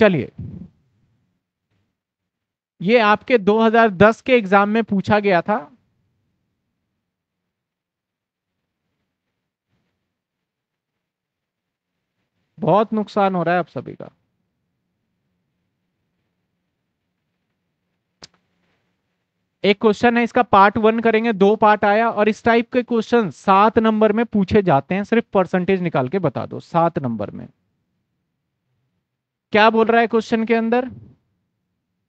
चलिए। ये आपके 2010 के एग्ज़ाम में पूछा गया था। बहुत नुकसान हो रहा है आप सभी का। एक क्वेश्चन है, इसका पार्ट वन करेंगे, दो पार्ट आया और इस टाइप के क्वेश्चन सात नंबर में पूछे जाते हैं, सिर्फ़ परसेंटेज निकाल के बता दो, सात नंबर में। क्या बोल रहा है क्वेश्चन के अंदर?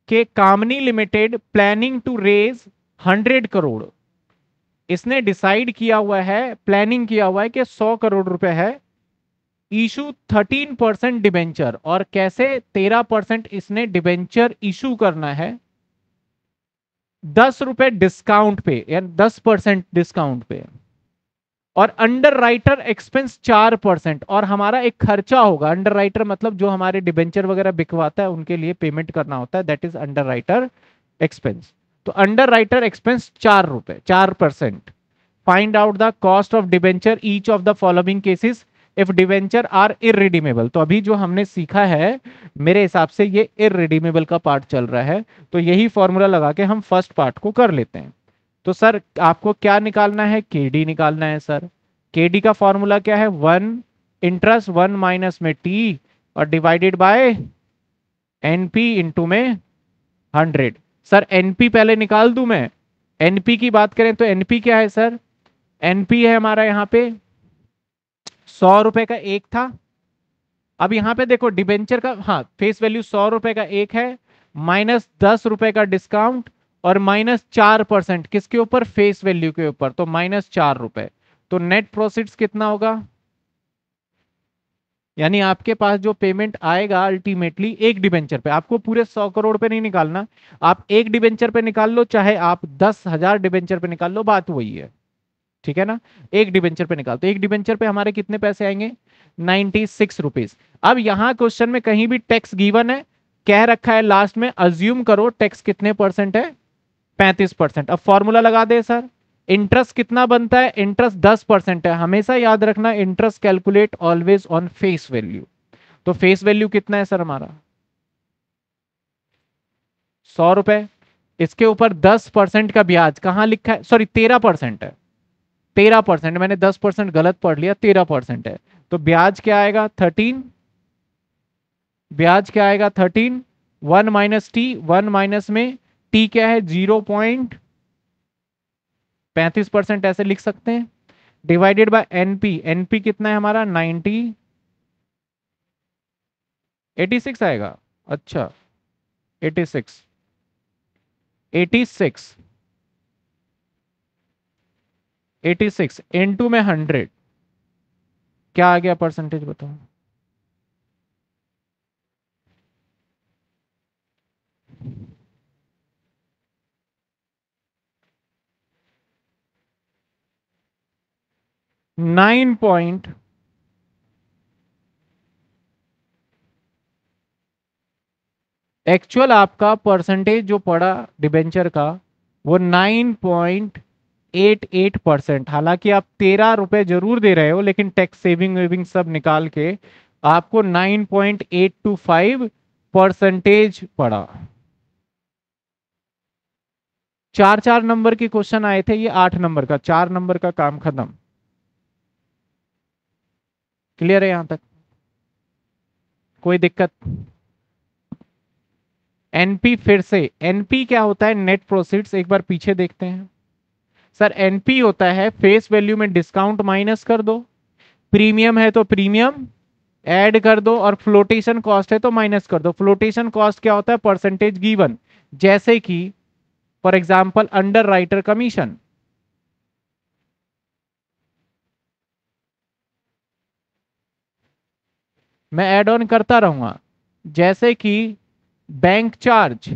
कि company limited planning to raise hundred crore इसने डिसाइड किया हुआ है प्लानिंग किया हुआ है कि सौ करोड़ रुपए है। इशू थर्टीन परसेंट डिबेंचर और कैसे तेरह परसेंट इसने डिबेंचर इशू करना है? दस रुपए डिस्काउंट पे या दस परसेंट डिस्काउंट पे। और अंडर राइटर एक्सपेंस चार परसेंट। और हमारा एक खर्चा होगा। अंडर राइटर मतलब जो हमारे डिबेंचर वगैरह बिकवाता है, उनके लिए पेमेंट करना होता है। That is underwriter expense तो अंडर राइटर एक्सपेंस चार रुपए, चार percent. Find out the cost of debenture each of the following cases if debenture are irredeemable तो अभी जो हमने सीखा है, मेरे हिसाब से ये इरिडीमेबल का पार्ट चल रहा है। तो यही फॉर्मूला लगा के हम फ़र्स्ट पार्ट को कर लेते हैं। तो सर, आपको क्या निकालना है? के डी निकालना है सर। के डी का फॉर्मूला क्या है? वन इंटरेस्ट वन माइनस में टी और डिवाइडेड बाय एनपी इंटू में हंड्रेड सर एनपी पहले निकाल दू मैं? एनपी की बात करें तो एनपी क्या है सर? एनपी है हमारा यहाँ पे सौ रुपए का एक था। अब यहाँ पे देखो डिबेंचर का हाँ फेस वैल्यू सौ रुपए का एक है माइनस दस रुपए का डिस्काउंट और माइनस चार परसेंट किसके ऊपर? फेस वैल्यू के ऊपर। तो माइनस चार रुपए। तो नेट प्रोसिट्स कितना होगा? यानी आपके पास जो पेमेंट आएगा अल्टीमेटली एक डिबेंचर पे। आपको पूरे सौ करोड़ पे नहीं निकालना। आप एक डिबेंचर पे निकाल लो, चाहे आप दस हज़ार डिबेंचर पे निकाल लो, बात वही है। ठीक है ना? एक डिबेंचर पे निकाल। तो एक डिबेंचर पे हमारे कितने पैसे आएँगे? नाइनटी सिक्स रुपीज़ अब यहाँ क्वेश्चन में कहीं भी टैक्स गिवन है, कह रखा है लास्ट में अज्यूम करो टैक्स कितने परसेंट है? पैंतीस परसेंट। अब फॉर्मूला लगा दे सर इंटरेस्ट कितना बनता है? इंटरेस्ट दस परसेंट है। हमेशा याद रखना interest calculate always on face value तो फेस वैल्यू कितना है सर हमारा? सौ रुपए। इसके ऊपर दस परसेंट का ब्याज कहाँ लिखा है? सॉरी तेरह परसेंट है। तेरह परसेंट, मैंने दस परसेंट गलत पढ़ लिया, तेरह परसेंट है। तो ब्याज क्या आएगा? थर्टीन ब्याज क्या आएगा? Thirteen one minus T one minus में टी क्या है? ज़ीरो पॉइंट पैंतीस परसेंट ऐसे लिख सकते हैं। डिवाइडेड बाय एनपी एनपी कितना है हमारा? नाइनटी एटी सिक्स आएगा। अच्छा। Eighty six eighty six eighty six into में हंड्रेड क्या आ गया परसेंटेज बताओ नाइन पॉइंट एक्चुअल आपका परसेंटेज जो पड़ा डिबेंचर का, वो nine point eight eight percent हालाँकि आप तेरह रुपए ज़रूर दे रहे हो, लेकिन टैक्स सेविंग वेविंग सब निकाल के आपको nine point eight two five percentage पड़ा। चार चार नंबर के क्वेश्चन आए थे, ये आठ नंबर का, चार नंबर का काम खत्म। क्लियर है यहाँ तक? कोई दिक्कत? एनपी फिर से एनपी क्या होता है? नेट प्रोसीड्स एक बार पीछे देखते हैं। सर एनपी होता है फेस वैल्यू में डिस्काउंट माइनस कर दो। प्रीमियम है तो प्रीमियम ऐड कर दो और फ्लोटेशन कॉस्ट है तो माइनस कर दो। फ्लोटेशन कॉस्ट क्या होता है? परसेंटेज गिवन जैसे कि for example underwriter commission मैं एड ऑन करता रहूँगा। जैसे कि बैंक चार्ज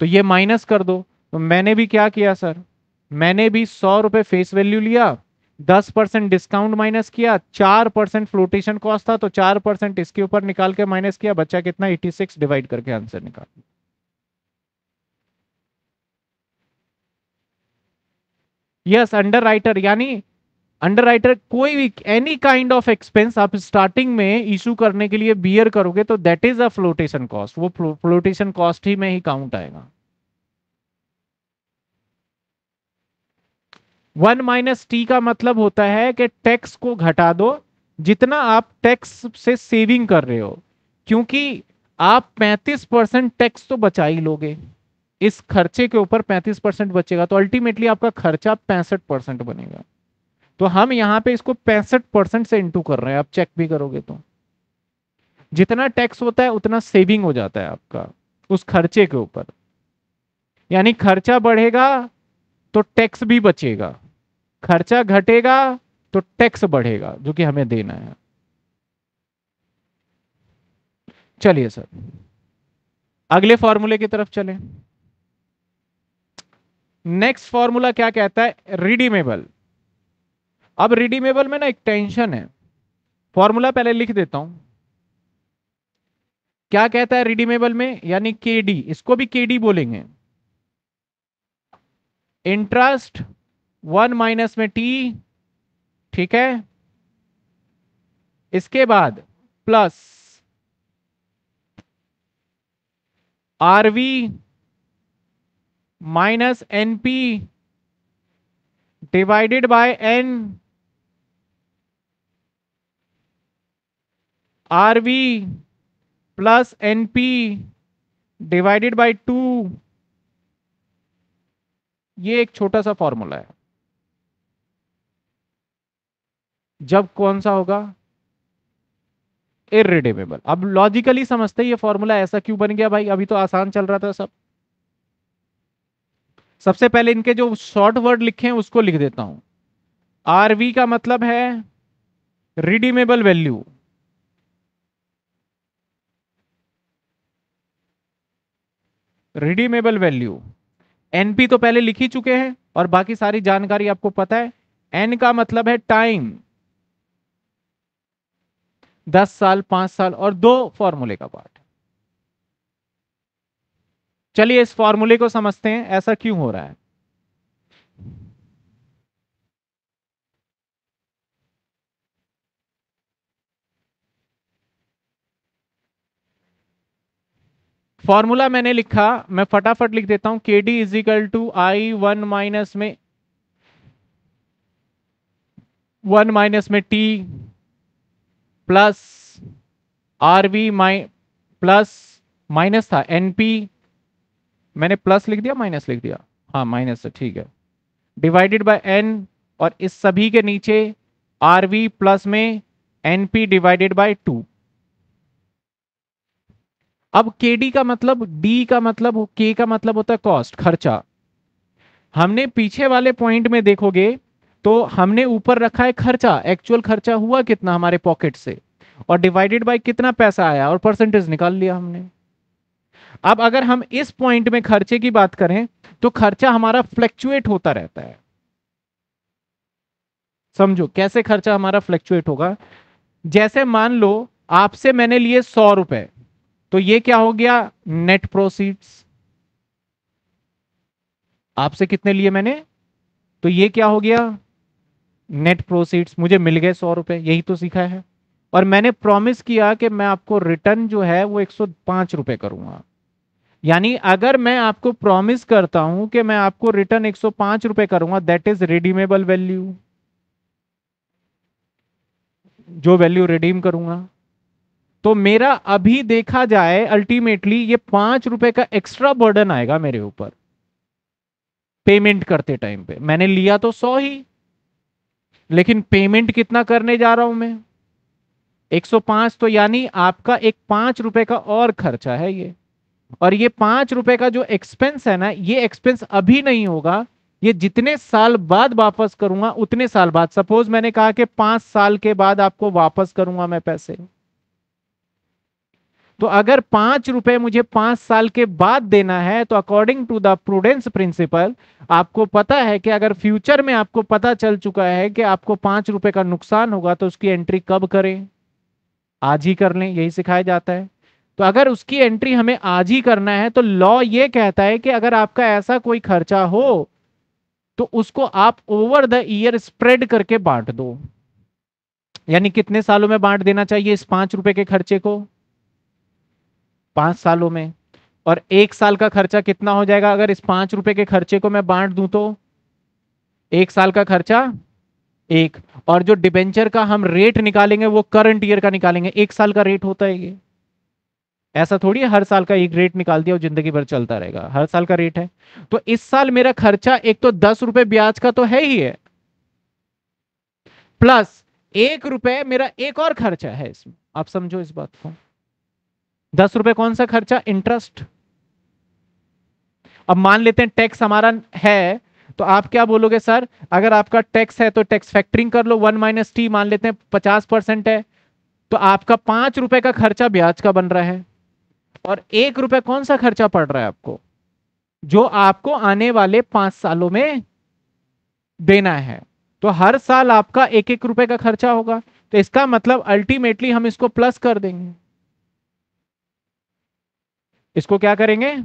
तो ये माइनस कर दो। तो मैंने भी क्या किया सर मैंने भी सौ रुपए फेस वैल्यू लिया, दस परसेंट डिस्काउंट माइनस किया, चार परसेंट फ्लोटेशन कॉस्ट था तो चार परसेंट इसके ऊपर निकाल के माइनस किया, बच्चा कितना? एटी सिक्स डिवाइड करके आंसर निकाल। यस अंडर राइटर यानी अंडर राइटर कोई भी एनी काइंड ऑफ़ एक्सपेंस आप स्टार्टिंग में इशू करने के लिए बियर करोगे तो that is a flotation cost वो फ्लोटेशन कॉस्ट ही में ही काउंट आएगा। वन माइनस टी का मतलब होता है कि टैक्स को घटा दो, जितना आप टैक्स से सेविंग कर रहे हो। क्योंकि आप 35 परसेंट टैक्स तो बचा ही लोगे। इस खर्चे के ऊपर 35 परसेंट बचेगा तो अल्टीमेटली आपका खर्चा पैंसठ परसेंट बनेगा। तो हम यहाँ पे इसको पैंसठ परसेंट से इंटू कर रहे हैं, आप चेक भी करोगे तो। जितना टैक्स होता है, उतना सेविंग हो जाता है आपका, उस खर्चे के ऊपर। यानी खर्चा बढ़ेगा तो टैक्स भी बचेगा। खर्चा घटेगा तो टैक्स बढ़ेगा, जो कि हमें देना है। चलिए सर, अगले फॉर्मूले की तरफ़ चलें। नेक्स्ट फॉर्मूला क्या कहता है? रिडीमेबल अब रिडीमेबल में ना एक टेंशन है। फॉर्मूला पहले लिख देता हूँ। क्या कहता है रिडीमेबल में? यानी केडी इसको भी केडी बोलेंगे। इंटरेस्ट वन माइनस में टी ठीक है? इसके बाद plus RV minus NP divided by N RV plus N P divided by two ये एक छोटा सा फॉर्मूला है। जब कौन सा होगा? इरिडेमेबल अब लॉजिकली समझते ये फॉर्मूला ऐसा क्यों बन गया भाई? अभी तो आसान चल रहा था सब। सबसे पहले इनके जो शॉर्ट वर्ड लिखे हैं, उसको लिख देता हूँ। आरवी का मतलब है redeemable value redeemable value NP तो पहले लिख ही चुके हैं और बाकी सारी जानकारी आपको पता है। एन का मतलब है टाइम दस साल, पाँच साल और दो फॉर्मूले का पार्ट चलिए इस फॉर्मूले को समझते हैं। ऐसा क्यों हो रहा है? फॉर्मूला मैंने लिखा, मैं फटाफट लिख देता हूँ K D is equal to I one minus में वन माइनस में टी प्लस आर वी माइ प्लस माइनस था एनपी मैंने प्लस लिख दिया माइनस लिख दिया। हाँ माइनस है, ठीक है। डिवाइडेड बाय एन और इस सभी के नीचे आर वी प्लस में एनपी डिवाइडेड बाय टू अब के का मतलब डी का मतलब के का मतलब होता है कॉस्ट खर्चा। हमने पीछे वाले पॉइंट में देखोगे तो हमने ऊपर रखा है खर्चा। एक्चुअल खर्चा हुआ कितना हमारे पॉकेट से? और डिवाइडेड बाय कितना पैसा आया? और परसेंटेज निकाल लिया हमने। अब अगर हम इस पॉइंट में खर्चे की बात करें तो खर्चा हमारा फ्लैक्चुएट होता रहता है। समझो, कैसे खर्चा हमारा फ्लैक्चुएट होगा? जैसे मान लो, आपसे मैंने लिए सौ रुपए। तो ये क्या हो गया? नेट प्रोसीड्स आपसे कितने लिए मैंने? तो ये क्या हो गया? नेट प्रोसीड्स मुझे मिल गए सौ रुपए, यही तो सीखा है। और मैंने प्रॉमिस किया कि मैं आपको रिटर्न जो है वो एक सौ पाँच रुपए करूँगा। यानी अगर मैं आपको प्रॉमिस करता हूँ कि मैं आपको रिटर्न एक सौ पाँच रुपए करूँगा दैट इज़ रिडीमेबल वैल्यू जो वैल्यू रिडीम करूँगा। तो मेरा अभी देखा जाए अल्टीमेटली ये पाँच रुपए का एक्स्ट्रा बर्डन आएगा मेरे ऊपर। पेमेंट करते टाइम पे। मैंने लिया तो सौ ही। लेकिन पेमेंट कितना करने जा रहा हूँ मैं? 105 तो यानी आपका एक पाँच रुपए का और खर्चा है ये। और ये पाँच रुपए का जो एक्सपेंस है ना, ये एक्सपेंस अभी नहीं होगा। ये जितने साल बाद वापस करूँगा, उतने साल बाद। सपोज़ मैंने कहा कि पाँच साल के बाद आपको वापस करूँगा मैं पैसे। तो अगर पाँच रुपए मुझे पाँच साल के बाद देना है तो according to the prudence principle आपको पता है कि अगर फ्यूचर में आपको पता चल चुका है कि आपको पाँच रुपए का नुकसान होगा तो उसकी एंट्री कब करें? आज ही कर लें, यही सिखाया जाता है। तो अगर उसकी एंट्री हमें आज ही करना है तो लॉ ये कहता है कि अगर आपका ऐसा कोई खर्चा हो तो उसको आप ओवर द ईयर स्प्रेड करके बांट दो। यानी कितने सालों में बांट देना चाहिए इस पाँच रुपए के खर्चे को? पाँच सालों में। और एक साल का खर्चा कितना हो जाएगा? अगर इस पाँच रुपए के खर्चे को मैं बांट दूँ तो? एक साल का खर्चा? एक। और जो डिबेंचर का हम रेट निकालेंगे, वो करंट ईयर का निकालेंगे। एक साल का रेट होता है ये। ऐसा थोड़ी है, हर साल का एक रेट निकाल दिया और ज़िंदगी भर चलता रहेगा। हर साल का रेट है। तो इस साल मेरा खर्चा एक तो दस रुपए ब्याज का तो है ही है। प्लस एक रुपए मेरा एक और खर्चा है इसमें। आप समझो इस बात को। दस रुपए कौन सा खर्चा? इंटरेस्ट अब मान लेते हैं टैक्स हमारा है तो आप क्या बोलोगे, सर, अगर आपका टैक्स है तो टैक्स फैक्टरिंग कर लो वन माइनस टी मान लेते हैं पचास परसेंट है तो आपका पाँच रुपए का खर्चा ब्याज का बन रहा है, और एक रुपए कौन सा खर्चा पड़ रहा है आपको? जो आपको आने वाले पाँच सालों में देना है। तो हर साल आपका एक एक रुपए का खर्चा होगा तो इसका मतलब अल्टीमेटली हम इसको प्लस कर देंगे। इसको क्या करेंगे?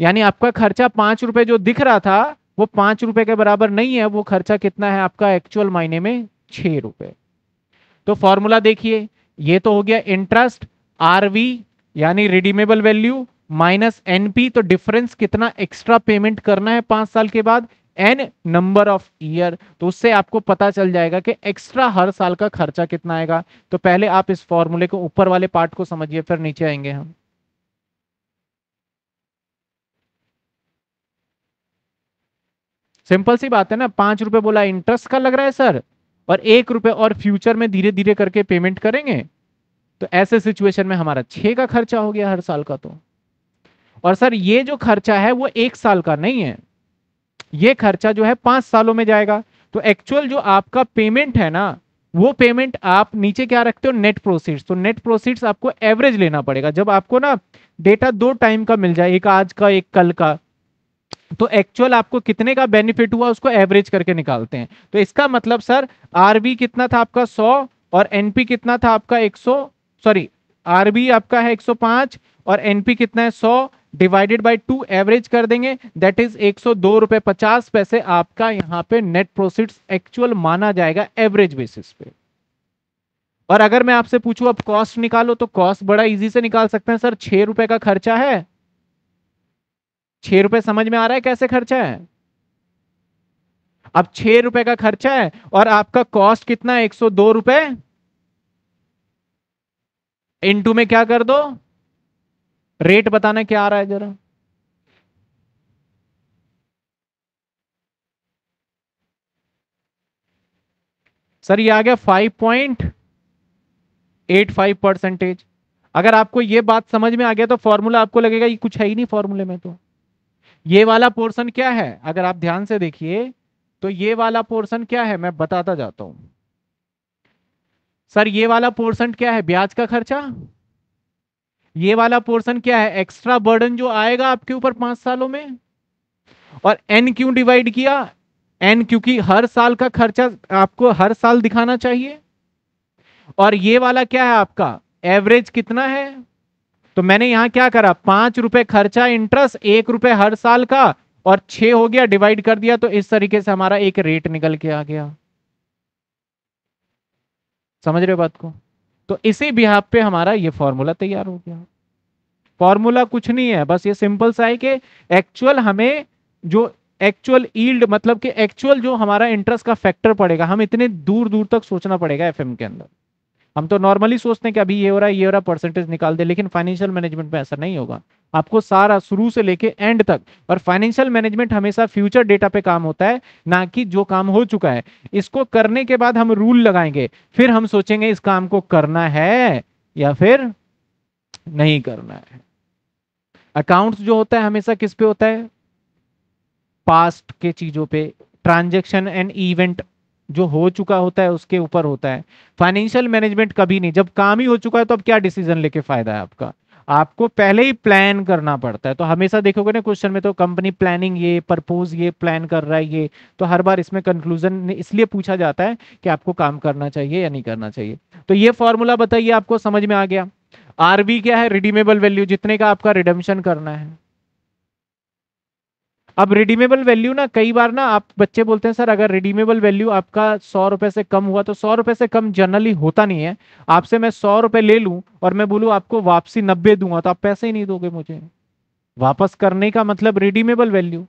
यानी आपका खर्चा पाँच रुपए जो दिख रहा था, वो पाँच रुपए के बराबर नहीं है, वो खर्चा कितना है आपका एक्चुअल मायने में? छह रुपए। तो फॉर्मूला देखिए, ये तो हो गया इंटरेस्ट आरवी यानी रिडीमेबल वैल्यू माइनस एनपी तो डिफरेंस कितना एक्स्ट्रा पेमेंट करना है पाँच साल के बाद? एन नंबर ऑफ़ ईयर तो उससे आपको पता चल जाएगा कि एक्स्ट्रा हर साल का खर्चा कितना आएगा। तो पहले आप इस फॉर्मूले को ऊपर वाले पार्ट को समझिए, फिर नीचे आएँगे हम। सिंपल सी बात है ना, पाँच रुपए बोला इंटरेस्ट का लग रहा है सर, और एक रुपए और फ्यूचर में धीरे धीरे करके पेमेंट करेंगे तो ऐसे सिचुएशन में हमारा छह का खर्चा हो गया हर साल का तो। और सर, ये जो खर्चा है, वो एक साल का नहीं है। ये खर्चा जो है पाँच सालों में जाएगा। तो एक्चुअल जो आपका पेमेंट है ना, वो पेमेंट आप नीचे क्या रखते हो? नेट प्रोसीड्स तो नेट प्रोसीड्स आपको एवरेज लेना पड़ेगा। जब आपको ना डेटा दो टाइम का मिल जाए, एक आज का, एक कल का तो एक्चुअल आपको कितने का बेनिफिट हुआ उसको एवरेज करके निकालते हैं। तो इसका मतलब सर आरबी कितना था आपका? 100 और एनपी कितना था आपका? 100 सॉरी आरबी आपका है 105 और एनपी कितना है? 100 डिवाइडेड बाय टू एवरेज कर देंगे। दैट इज़ एक सौ दो रुपए पचास पैसे आपका यहाँ पे नेट प्रोसिट एक्चुअल माना जाएगा एवरेज बेसिस पे। और अगर मैं आपसे पूछूँ, अब कॉस्ट निकालो तो कॉस्ट बड़ा इजी से निकाल सकते हैं सर छह रुपए का खर्चा है छह रुपए समझ में आ रहा है कैसे खर्चा है? अब छह रुपए का खर्चा है और आपका कॉस्ट कितना है? एक सौ दो रुपए। इंटू में क्या कर दो? रेट बताना क्या आ रहा है जरा। सर, ये आ गया five point eight five percentage अगर आपको ये बात समझ में आ गया तो फॉर्मूला आपको लगेगा, ये कुछ है ही नहीं फॉर्मूले में तो। ये वाला पोर्शन क्या है? अगर आप ध्यान से देखिए तो ये वाला पोर्शन क्या है? मैं बताता जाता हूँ। सर, ये वाला पोर्शन क्या है? ब्याज का खर्चा? ये वाला पोर्शन क्या है? एक्स्ट्रा बर्डन जो आएगा आपके ऊपर पाँच सालों में? और एन क्यों डिवाइड किया? एन क्योंकि हर साल का खर्चा आपको हर साल दिखाना चाहिए। और ये वाला क्या है आपका? एवरेज कितना है? तो मैंने यहाँ क्या करा? पाँच रुपए खर्चा इंटरेस्ट एक रुपए हर साल का और छह हो गया डिवाइड कर दिया तो इस तरीके से हमारा एक रेट निकल के आ गया। समझ रहे बात को? तो इसी बिहार पे हमारा ये फॉर्मूला तैयार हो गया। फॉर्मूला कुछ नहीं है, बस ये सिंपल सा है कि एक्चुअल हमें जो एक्चुअल ईल्ड मतलब कि एक्चुअल जो हमारा इंटरेस्ट का फैक्टर पड़ेगा, हम इतने दूर दूर तक सोचना पड़ेगा एफएम के अंदर। हम तो नॉर्मली सोचते हैं कि अभी ये हो रहा है, ये हो रहा है परसेंटेज निकाल दे, लेकिन फाइनेंशियल मैनेजमेंट में ऐसा नहीं होगा। आपको सारा शुरू से लेके एंड तक, और फाइनेंशियल मैनेजमेंट हमेशा फ्यूचर डेटा पे काम होता है, ना कि जो काम हो चुका है। इसको करने के बाद हम रूल लगाएँगे, फिर हम सोचेंगे इस काम को करना है या फिर नहीं करना है। अकाउंट्स जो होता है हमेशा किस पे होता है? पास्ट के चीज़ों पे। ट्रांजेक्शन एंड इवेंट जो हो चुका होता है, उसके ऊपर होता है। फाइनेंशियल मैनेजमेंट कभी नहीं। जब काम ही हो चुका है तो अब क्या डिसीज़न लेके फ़ायदा है आपका? आपको पहले ही प्लान करना पड़ता है। तो हमेशा देखोगे ना क्वेश्चन में तो कंपनी प्लानिंग ये परपोज ये प्लान कर रहा है ये। तो हर बार इसमें कंक्लूजन इसलिए पूछा जाता है कि आपको काम करना चाहिए या नहीं करना चाहिए। तो ये फॉर्मूला बताइए, आपको समझ में आ गया। आरबी क्या है? रिडीमेबल वैल्यू जितने का आपका रिडम्शन करना है। अब रिडीमेबल वैल्यू ना, कई बार ना आप बच्चे बोलते हैं, सर, अगर रिडीमेबल वैल्यू आपका सौ रुपए से कम हुआ तो सौ रुपए से कम जनरली होता नहीं है। आपसे मैं सौ रुपए ले लूँ और मैं बोलूँ, आपको वापसी नब्बे दूँगा तो आप पैसे ही नहीं दोगे मुझे। वापस करने का मतलब रिडीमेबल वैल्यू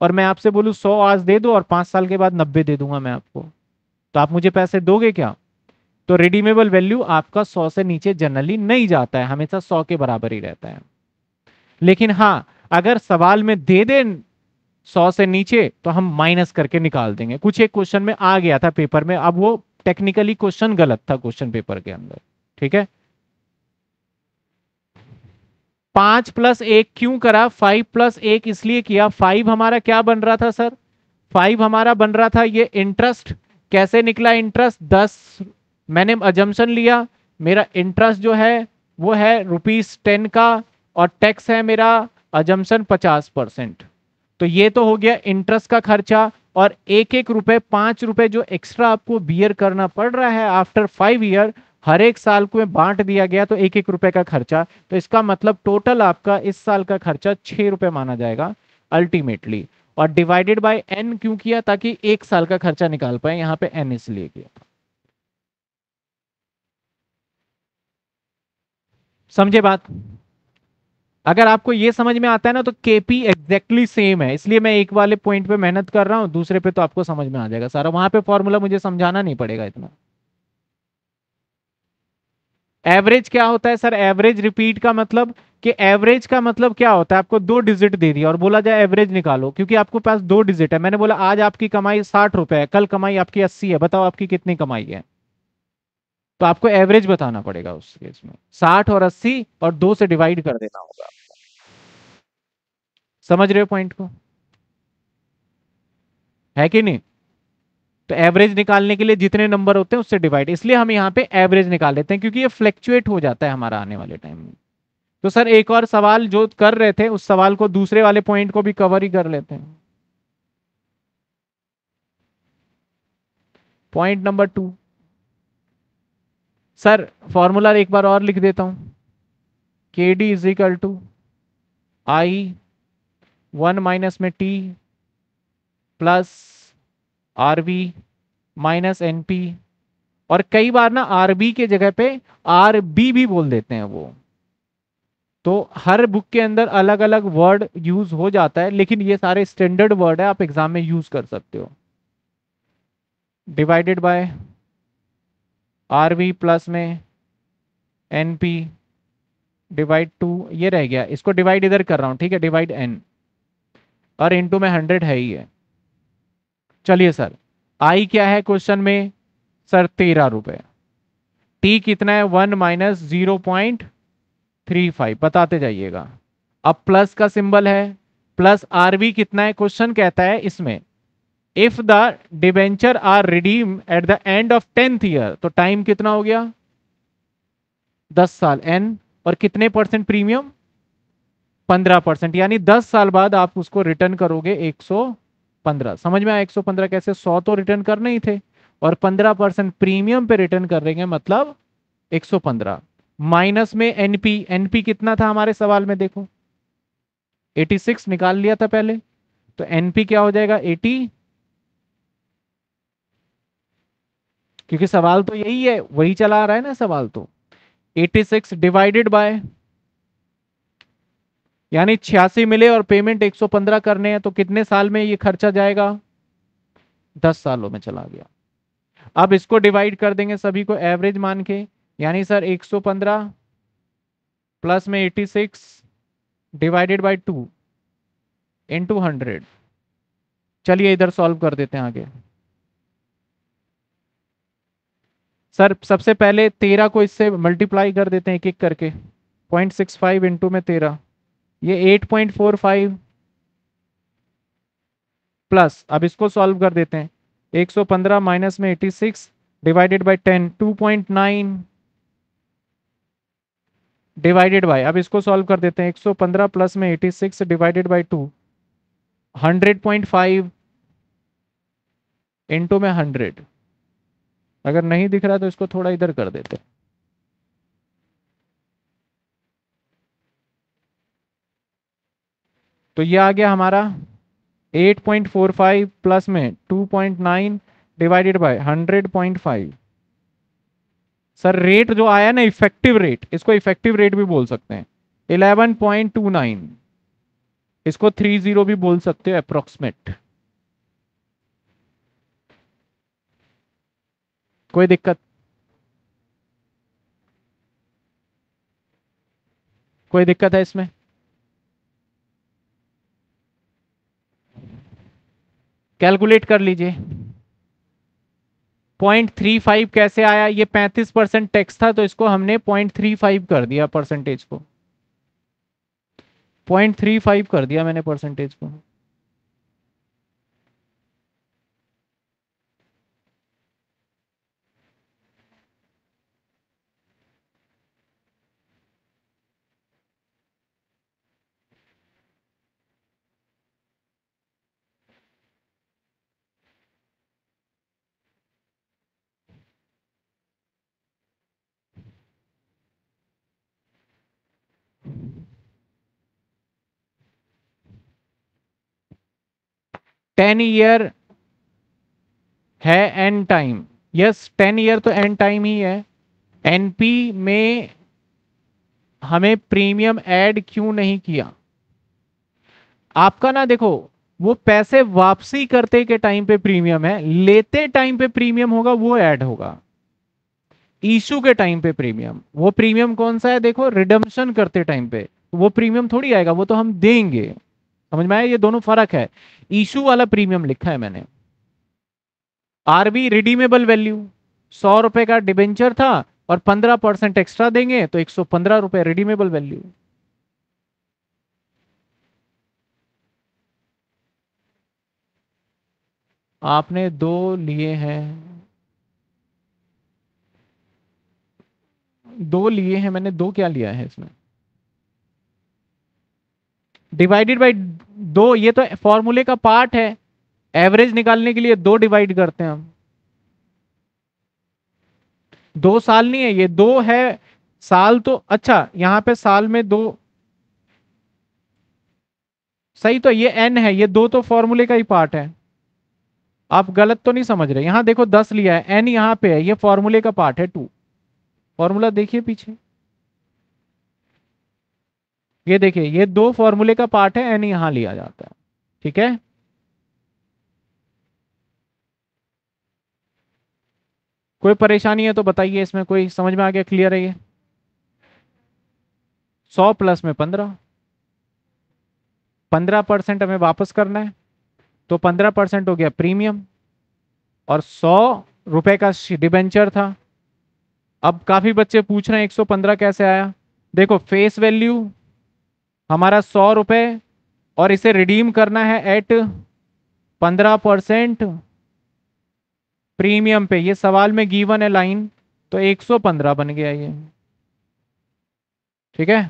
और मैं आपसे बोलूँ, सौ आज दे दो और पाँच साल के बाद नब्बे दे दूँगा मैं आपको। तो आप मुझे पैसे दोगे क्या? तो रिडीमेबल वैल्यू आपका सौ से नीचे जनरली नहीं जाता है, हमेशा सौ के बराबर ही रहता है। लेकिन हाँ अगर सवाल में दे दे सौ से नीचे तो हम माइनस करके निकाल देंगे। कुछ एक क्वेश्चन में आ गया था पेपर में, अब वो टेक्निकली क्वेश्चन गलत था क्वेश्चन पेपर के अंदर। ठीक है? पाँच प्लस एक क्यों करा? फाइव प्लस एक इसलिए किया। फाइव हमारा क्या बन रहा था सर फाइव हमारा बन रहा था ये इंटरेस्ट कैसे निकला इंटरेस्ट दस। मैंने अजम्पन लिया। मेरा इंटरेस्ट जो है, वो है रुपीज़ टेन का और टैक्स है मेरा अजम्पन पचास परसेंट तो ये तो हो गया इंटरेस्ट का खर्चा और एक एक रुपए, पाँच रुपए जो एक्स्ट्रा आपको बियर करना पड़ रहा है आफ्टर फाइव ईयर हर एक साल को बांट दिया गया तो एक एक रुपए का खर्चा। तो इसका मतलब टोटल आपका इस साल का खर्चा छह रुपए माना जाएगा अल्टीमेटली और डिवाइडेड बाय एन क्यों किया ताकि एक साल का खर्चा निकाल पाए, यहाँ पे एन इसलिए किया। समझे बात? अगर आपको ये समझ में आता है ना तो केपी एग्जैक्टली सेम है। इसलिए मैं एक वाले पॉइंट पे मेहनत कर रहा हूँ, दूसरे पे तो आपको समझ में आ जाएगा। सारा वहाँ पे फॉर्मूला मुझे समझाना नहीं पड़ेगा इतना। एवरेज क्या होता है सर एवरेज रिपीट का मतलब कि एवरेज का मतलब क्या होता है? आपको दो डिजिट दे दिया और बोला जाए एवरेज निकालो, क्योंकि आपको पास दो डिजिट है। मैंने बोला, आज आपकी कमाई साठ रुपए है, कल कमाई आपकी अस्सी है। बताओ आपकी कितनी कमाई है? तो आपको एवरेज बताना पड़ेगा उस केस में। साठ और अस्सी और दो से डिवाइड कर देना होगा समझ रहे हो पॉइंट को? है कि नहीं? तो एवरेज निकालने के लिए जितने नंबर होते हैं उससे डिवाइड इसलिए हम यहाँ पे एवरेज निकाल लेते हैं क्योंकि ये फ्लैक्चुएट हो जाता है हमारा आने वाले टाइम में। तो सर, एक और सवाल जो कर रहे थे, उस सवाल को दूसरे वाले पॉइंट को भी कवर ही कर लेते हैं। Point number two sir formula एक बार और लिख देता हूँ। K D is equal to I one minus में T plus R B minus N P और कई बार ना आर बी के जगह पे आर बी भी बोल देते हैं वो। तो हर बुक के अंदर अलग अलग वर्ड यूज़ हो जाता है, लेकिन ये सारे स्टैंडर्ड वर्ड है, आप एग्ज़ाम में यूज़ कर सकते हो। Divided by R V plus में एन पी डिवाइड टू, ये रह गया। इसको डिवाइड इधर कर रहा हूँ, ठीक है? Divide N. और इंटू में हंड्रेड है ही है। चलिए सर, आई क्या है क्वेश्चन में? सर, तेरह रुपये टी कितना है? One minus zero point three five. बताते जाइएगा। अब प्लस का सिंबल है। प्लस आरवी कितना है? क्वेश्चन कहता है इसमें। If the debenture are redeem at the end of tenth year तो टाइम कितना हो गया? दस साल। एन और कितने परसेंट प्रीमियम पंद्रह परसेंट यानी दस साल बाद आप उसको रिटर्न करोगे एक सौ पंद्रह। समझ में आया एक सौ पंद्रह कैसे? सौ तो रिटर्न करने ही थे। और पंद्रह परसेंट प्रीमियम पे रिटर्न कर रहे मतलब एक सौ पंद्रह। माइनस में एनपी एनपी कितना था हमारे सवाल में, देखो। 86 निकाल लिया था पहले। तो एनपी क्या हो जाएगा? 80 क्योंकि सवाल तो यही है, वही चला रहा है ना सवाल तो। 86 डिवाइडेड बाय यानी छियासी मिले और पेमेंट 115 करने हैं तो कितने साल में ये खर्चा जाएगा? दस सालों में चला गया। अब इसको डिवाइड कर देंगे सभी को एवरेज मान के, यानी सर 115 प्लस में 86 divided by two into hundred चलिए इधर सॉल्व कर देते हैं आगे। सर, सबसे पहले तेरह को इससे मल्टीप्लाई कर देते हैं एक एक करके। पॉइंट सिक्स फाइव इंटू में तेरह। ये eight point four five plus अब इसको सॉल्व कर देते हैं। एक सौ पंद्रह माइनस में eighty six divided by ten two point nine divided by अब इसको सॉल्व कर देते हैं। एक सौ पंद्रह प्लस में eighty six divided by two hundred point five into में हंड्रेड अगर नहीं दिख रहा तो इसको थोड़ा इधर कर देते तो ये आ गया हमारा 8.45 प्लस में 2.9 डिवाइडेड बाय 100.5 सर, रेट जो आया ना, इफ़ेक्टिव रेट, इसको इफ़ेक्टिव रेट भी बोल सकते हैं। 11.29 इसको 30 भी बोल सकते हो अप्रोक्सीमेट कोई दिक्कत? कोई दिक्कत है इसमें? कैलकुलेट कर लीजिए। पॉइंट थ्री फाइव कैसे आया? ये पैंतीस परसेंट टैक्स था तो इसको हमने पॉइंट थ्री फाइव कर दिया परसेंटेज को। पॉइंट थ्री फाइव कर दिया मैंने परसेंटेज को। टेन ईयर है N time. Yes, ten year तो एन टाइम ही है। एनपी में हमें प्रीमियम ऐड क्यों नहीं किया? आपका ना देखो, वो पैसे वापसी करते के टाइम पे प्रीमियम है, लेते टाइम पे प्रीमियम होगा, वो ऐड होगा। इशू के टाइम पे प्रीमियम। वो प्रीमियम कौन सा है? देखो रिडम्शन करते टाइम पे। वो प्रीमियम थोड़ी आएगा, वो तो हम देंगे। समझ में आया? ये दोनों फ़र्क है। इशू वाला प्रीमियम लिखा है मैंने। आरबी रिडीमेबल वैल्यू, सौ रुपए का डिबेंचर था और पंद्रह परसेंट एक्स्ट्रा देंगे तो एक सौ पंद्रह रुपए रिडीमेबल वैल्यू। आपने दो लिए हैं। दो लिए हैं, मैंने दो क्या लिया है इसमें? डिवाइडेड बाई दो, ये तो फॉर्मूले का पार्ट है। एवरेज निकालने के लिए दो डिवाइड करते हैं हम। दो साल नहीं है, ये दो है, साल तो अच्छा यहाँ पे साल में दो। सही तो ये एन है, ये दो तो फॉर्मूले का ही पार्ट है। आप गलत तो नहीं समझ रहे। यहाँ देखो दस लिया है एन यहाँ पे है, ये फॉर्मूले का पार्ट है टू फॉर्मूला देखिए पीछे। ये देखिए, ये दो फॉर्मूले का पार्ट है एन यहाँ लिया जाता है, ठीक है? कोई परेशानी है तो बताइए, इसमें कोई समझ में आ गया क्लियर है ये? सौ प्लस में पंद्रह। पंद्रह परसेंट हमें वापस करना है तो पंद्रह परसेंट हो गया प्रीमियम और सौ रुपए का डिबेंचर था। अब काफ़ी बच्चे पूछ रहे हैं, एक सौ पंद्रह कैसे आया? देखो फेस वैल्यू हमारा सौ रुपये और इसे रिडीम करना है एट पंद्रह परसेंट प्रीमियम पे। ये सवाल में गीवन है लाइन तो एक सौ पंद्रह बन गया ये। ठीक है?